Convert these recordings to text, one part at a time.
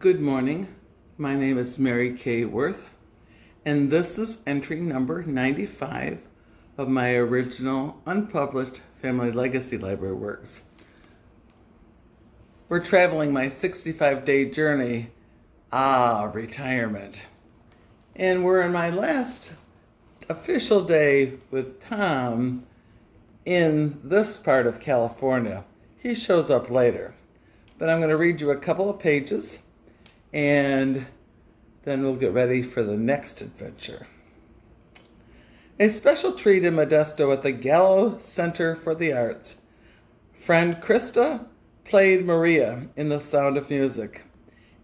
Good morning. My name is Mary Kay Worth, and this is entry number 95 of my original unpublished Family Legacy Library works. We're traveling my 65 day journey, ah, retirement. And we're in my last official day with Tom in this part of California. He shows up later. But I'm going to read you a couple of pages and then we'll get ready for the next adventure. A special treat in Modesto at the Gallo Center for the Arts. Friend Krista played Maria in The Sound of Music,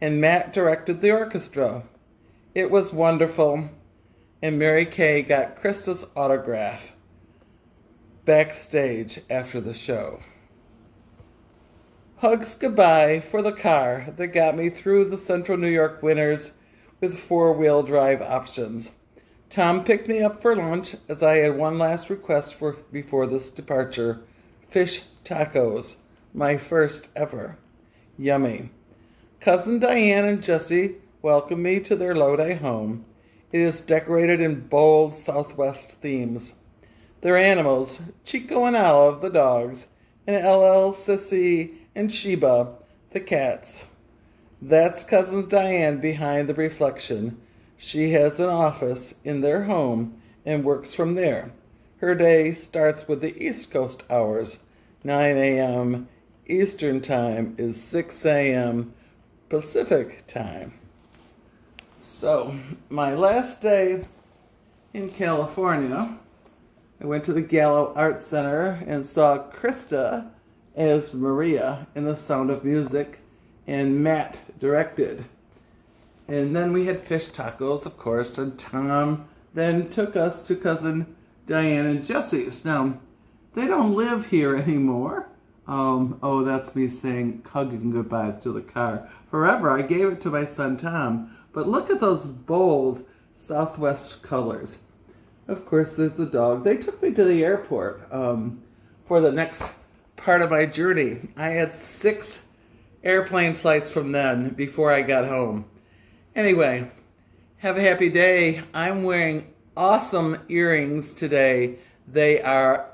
and Matt directed the orchestra. It was wonderful, and Mary Kay got Krista's autograph backstage after the show. Hugs goodbye for the car that got me through the central New York winters with four wheel drive options. Tom picked me up for lunch as I had one last request for before this departure fish tacos, my first ever. Yummy. Cousin Diane and Jesse welcomed me to their Lodi home. It is decorated in bold Southwest themes. Their animals, Chico and Olive, the dogs, and LL Sissy and Sheba, the cats. That's Cousins Diane behind the reflection. She has an office in their home and works from there. Her day starts with the East Coast hours. 9 a.m. Eastern Time is 6 a.m. Pacific Time. So, my last day in California, I went to the Gallo Art Center and saw Krista as Maria in The Sound of Music, and Matt directed. And then we had fish tacos, of course, and Tom then took us to cousin Diane and Jesse's. Now, they don't live here anymore. Um, oh, that's me saying hugging goodbyes to the car. Forever, I gave it to my son Tom. But look at those bold Southwest colors. Of course, there's the dog. They took me to the airport um, for the next part of my journey. I had six airplane flights from then before I got home. Anyway, have a happy day. I'm wearing awesome earrings today. They are